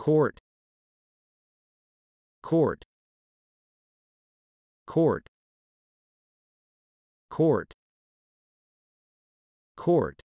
court. Court. Court. Court. Court.